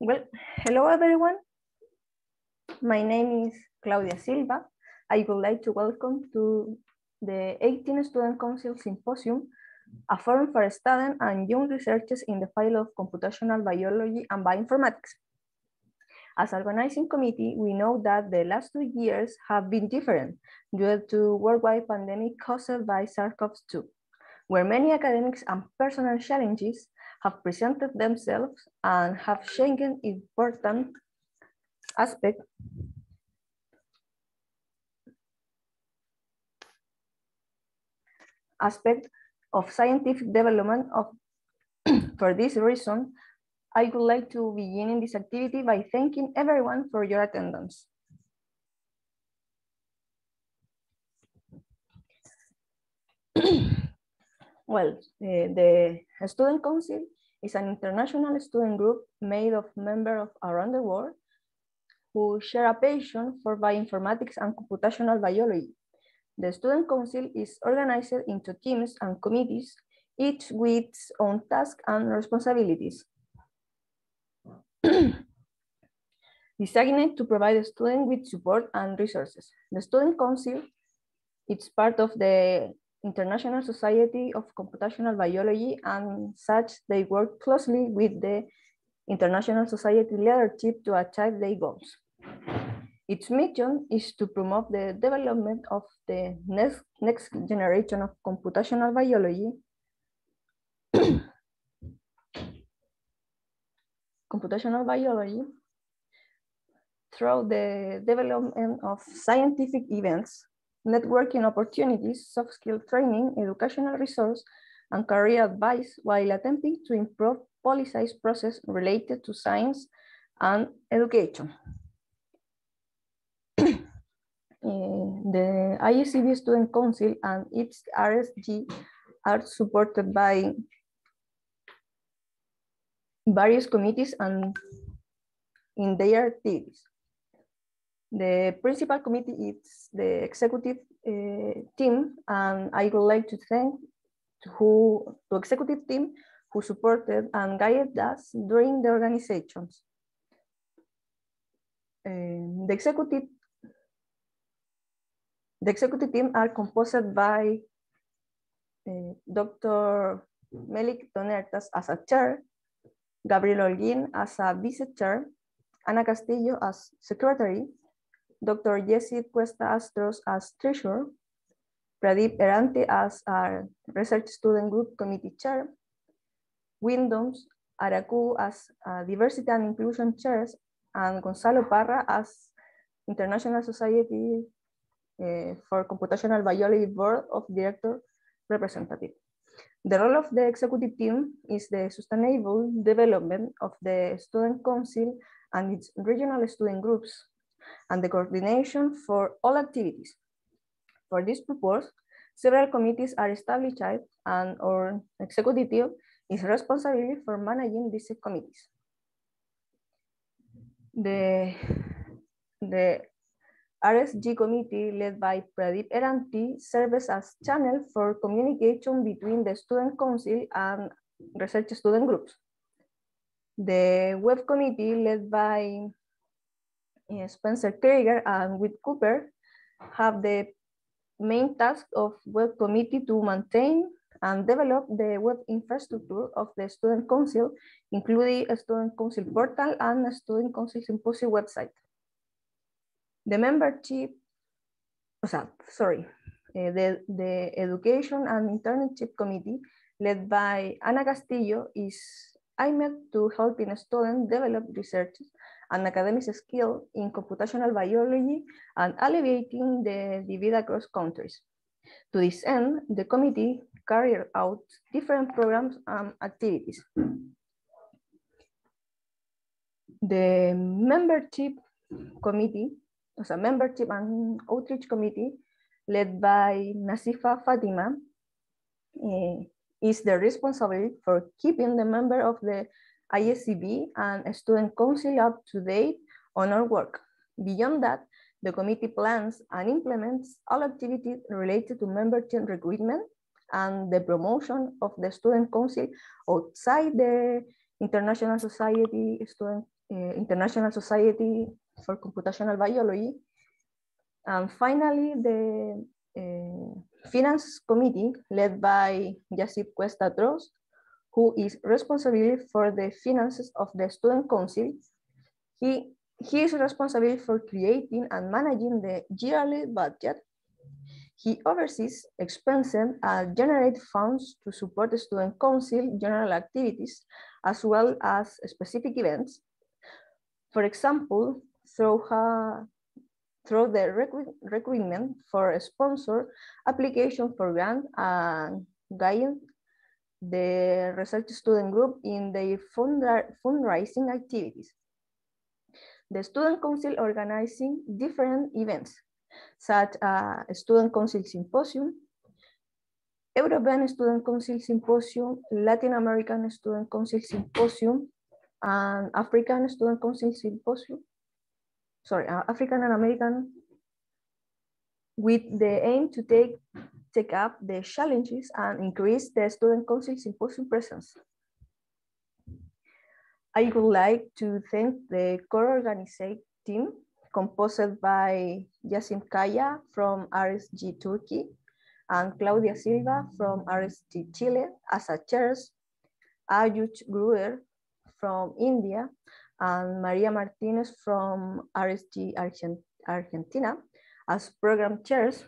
Well, hello everyone. My name is Claudia Silva. I would like to welcome to the 18 Student Council Symposium, a forum for students and young researchers in the field of computational biology and bioinformatics. As organizing committee, we know that the last two years have been different due to worldwide pandemic caused by SARS-CoV-2, where many academics and personal challenges have presented themselves and have changed important aspect aspect of scientific development of for this reason I would like to begin in this activity by thanking everyone for your attendance. Well, uh, the Student Council is an international student group made of members around the world who share a passion for bioinformatics and computational biology. The Student Council is organized into teams and committees, each with its own tasks and responsibilities. Designed to provide the student with support and resources. The Student Council it's part of the International Society of Computational Biology and such they work closely with the International Society leadership to achieve their goals. Its mission is to promote the development of the next, next generation of computational biology computational biology through the development of scientific events networking opportunities, soft skill training, educational resource, and career advice while attempting to improve policies process related to science and education. Uh, the ISCB Student Council and its RSG are supported by various committees and in their activities. The principal committee is the executive uh, team, and I would like to thank who the executive team who supported and guided us during the organizations. Uh, the executive the executive team are composed by uh, Dr. Melik Donertas as a chair, Gabriel Holguin as a vice chair, Ana Castillo as secretary, Dr. Jesse Cuesta Astroz as treasurer, Pradeep Eranti as our research student group committee chair, Windows Araku as diversity and inclusion chairs, and Gonzalo Parra as International Society uh, for Computational Biology Board of Director representative. The role of the executive team is the sustainable development of the student council and its regional student groups and the coordination for all activities. For this purpose, several committees are established and our executive is responsible for managing these committees. The, the RSG committee led by Pradeep Eranti serves as channel for communication between the student council and research student groups. The web committee led by Spencer Krieger and Whit Cooper have the main task of web committee to maintain and develop the web infrastructure of the Student Council, including a Student Council portal and a Student Council Symposium website. The membership, sorry, uh, the, the Education and Internship Committee led by Ana Castillo is aimed to helping students develop research and academic skill in computational biology and alleviating the divide across countries. To this end, the committee carried out different programs and activities. The membership committee, as a membership and outreach committee led by Nasifa Fatima uh, is the responsibility for keeping the member of the ISCB and Student Council up to date on our work. Beyond that, the committee plans and implements all activities related to membership recruitment and the promotion of the Student Council outside the International Society Student, uh, International Society for Computational Biology. And finally, the uh, Finance Committee led by Yacib Cuesta Trost, who is responsible for the finances of the Student Council. He, he is responsible for creating and managing the yearly budget he oversees expenses and generates funds to support the student council general activities, as well as specific events. For example, through, uh, through the recruitment for a sponsor, application for grant and guide the research student group in the fundraising activities. The student council organizing different events, such as Student Council Symposium, European Student Council Symposium, Latin American Student Council Symposium, and African Student Council Symposium, sorry, uh, African and American, with the aim to take, take up the challenges and increase the Student Council Symposium presence. I would like to thank the core organizing team composed by Yasim Kaya from RSG Turkey and Claudia Silva from RSG Chile as a chairs, Ayush Gruer from India, and Maria Martinez from RSG Argentina as program chairs,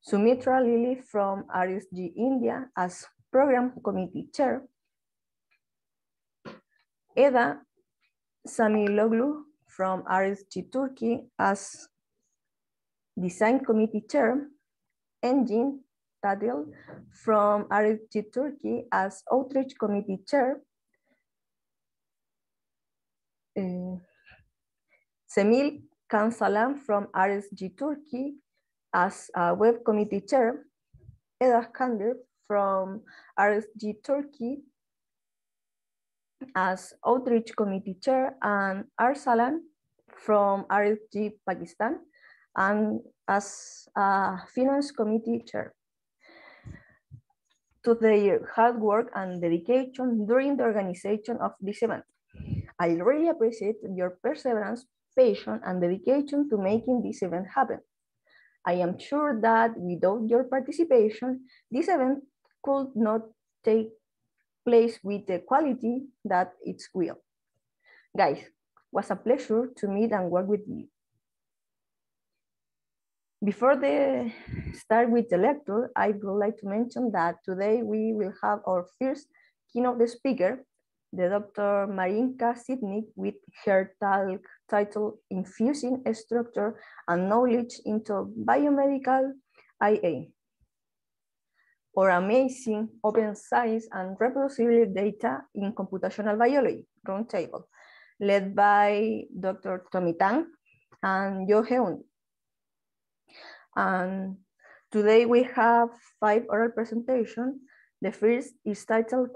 Sumitra Lili from RSG India as program committee chair, Eda Samiloglu from RSG Turkey as design committee chair, Engin Tadil from RSG Turkey as outreach committee chair, uh, Semil Kansalam from RSG Turkey as a web committee chair, Eda Kandir from RSG Turkey as outreach committee chair, and Arsalan from RSG Pakistan and as a finance committee chair. To their hard work and dedication during the organization of this event. I really appreciate your perseverance, patience, and dedication to making this event happen. I am sure that without your participation, this event could not take place with the quality that it's will. Guys, was a pleasure to meet and work with you. Before the start with the lecture, I would like to mention that today we will have our first keynote speaker, the Dr. Marinka Zitnik with her talk titled Infusing Structure and Knowledge into Biomedical IA or Amazing Open Science and Reproducible Data in Computational Biology Roundtable led by Dr. Tommy Tang and Jo Heun. And today we have five oral presentations. The first is titled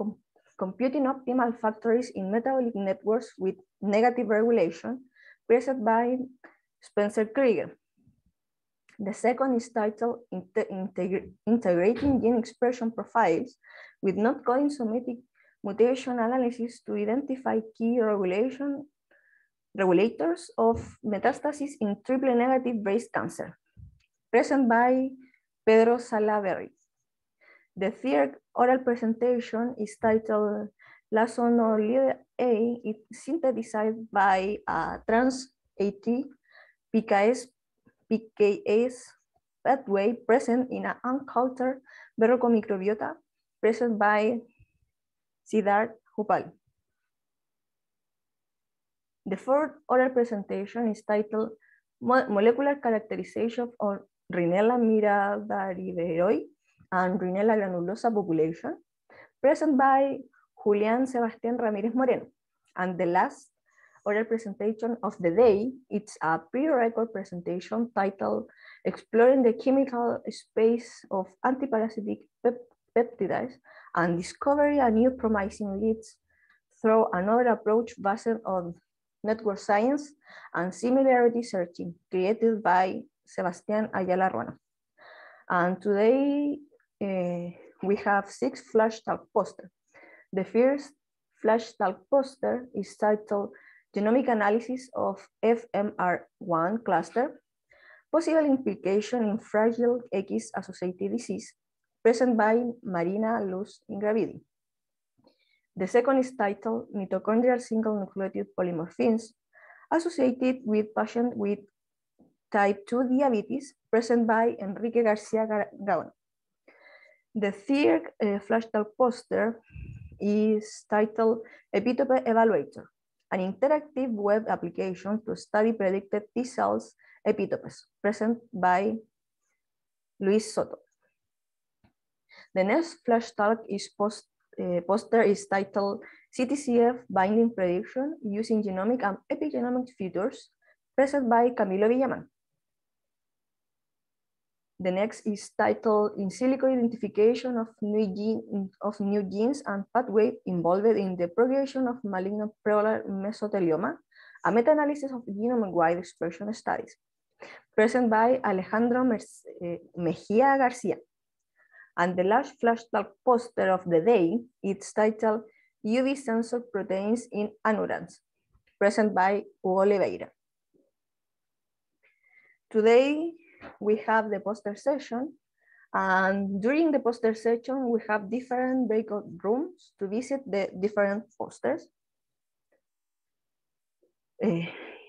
Computing Optimal Factories in Metabolic Networks with Negative Regulation, presented by Spencer Krieger. The second is titled Integrating Gene Expression Profiles with Not-Coding Somatic mutation analysis to identify key regulation, regulators of metastasis in triple negative breast cancer, presented by Pedro Salaverry. The third oral presentation is titled Lasonolide A, it's synthesized by a trans-AT PKS, PKS pathway present in an uncultured microbiota present by Siddharth Hupal. The fourth oral presentation is titled Molecular Characterization of Rhinella mirabaridoi and Rhinella granulosa population, present by Julian Sebastián Ramírez Moreno. And the last oral presentation of the day, it's a pre-record presentation titled Exploring the Chemical Space of Antiparasitic Peptides and discovery a new promising leads through another approach based on network science and similarity searching created by Sebastián Ayala Ruano. And today uh, we have six flash talk posters. The first flash talk poster is titled Genomic Analysis of FMR1 Cluster, Possible Implication in Fragile X-Associated Disease, present by Marina Luz Ingravidi. The second is titled Mitochondrial Single Nucleotide Polymorphisms associated with patients with type 2 diabetes, present by Enrique Garcia Gaon. The third uh, flash talk poster is titled Epitope Evaluator, an interactive web application to study predicted T cells epitopes, present by Luis Soto. The next flash talk is post, uh, poster is titled CTCF Binding Prediction using Genomic and Epigenomic Features, present by Camilo Villaman. The next is titled In silico identification of new, gene, of new genes and pathway involved in the progression of malignant pleural mesothelioma, a meta-analysis of genome-wide expression studies, present by Alejandro eh, Mejia Garcia. And the last flash talk poster of the day, it's titled UV sensor proteins in anurans, present by Hugo Oliveira. Today, we have the poster session. And during the poster session, we have different breakout rooms to visit the different posters. Uh,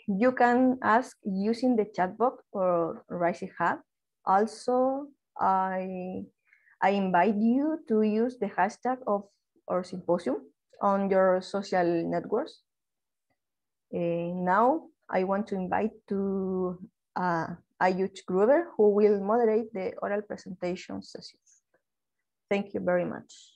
you can ask using the chat box or Rising Hub. Also, I, I invite you to use the hashtag of our symposium on your social networks. Uh, now, I want to invite to uh, Ayuch Gruber, who will moderate the oral presentation session. Thank you very much.